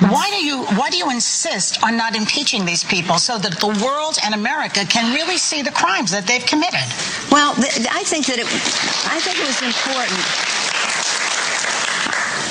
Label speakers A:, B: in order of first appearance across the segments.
A: Why do you why do you insist on not impeaching these people so that the world and America can really see the crimes that they've committed?
B: Well, th- I think that it I think it was important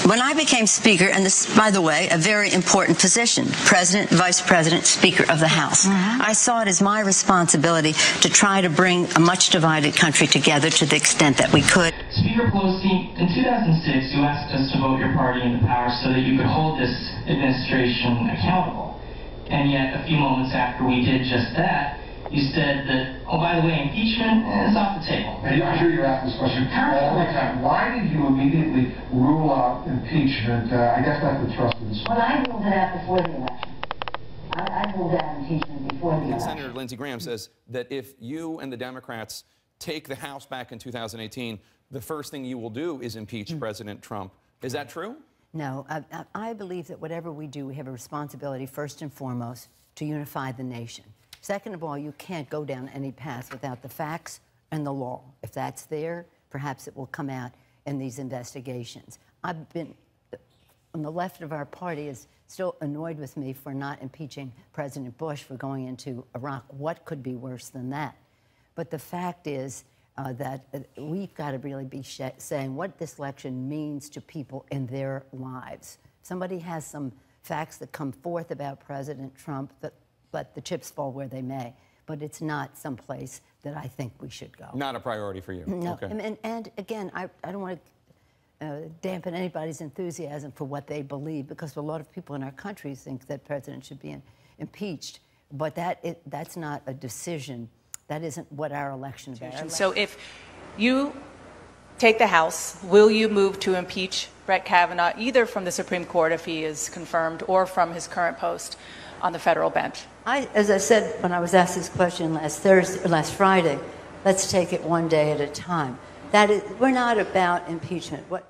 B: when I became Speaker, and this, by the way, a very important position, President, Vice President, Speaker of the House,
A: Mm-hmm.
B: I saw it as my responsibility to try to bring a much divided country together to the extent that we could.
C: Speaker Pelosi, in 2006, you asked us to vote your party into power so that you could hold this administration accountable. And yet, a few moments after we did just that, you said that, oh, by the way, impeachment is off the table.
D: I I hear you ask this question all the time. Why did you immediately rule out impeachment? Uh, I guess that's the thrust of this.
E: Well, I ruled it out before the election. I, I ruled out impeachment before the election.
F: Senator Lindsey Graham says that if you and the Democrats take the House back in 2018, the first thing you will do is impeach President Trump. Is that true?
B: No, I, I- I believe that whatever we do, we have a responsibility, first and foremost, to unify the nation. Second of all, you can't go down any path without the facts and the law. If that's there, perhaps it will come out in these investigations. I've been, on the left of our party is still annoyed with me for not impeaching President Bush for going into Iraq. What could be worse than that? But the fact is uh, that uh, we've got to really be saying what this election means to people in their lives. Somebody has some facts that come forth about President Trump, that, let the chips fall where they may. But it's not someplace that I think we should go.
F: Not a priority for you.
B: No,
F: Okay.
B: and, and, and again, I, I don't want to uh, dampen anybody's enthusiasm for what they believe because a lot of people in our country think that president should be in, impeached. But that it, that's not a decision. That isn't what our election is about.
G: So if you take the House, will you move to impeach Brett Kavanaugh either from the Supreme Court if he is confirmed or from his current post on the federal bench?
B: I, as I said when I was asked this question last Thursday, last Friday, let's take it one day at a time. That is, we're not about impeachment. What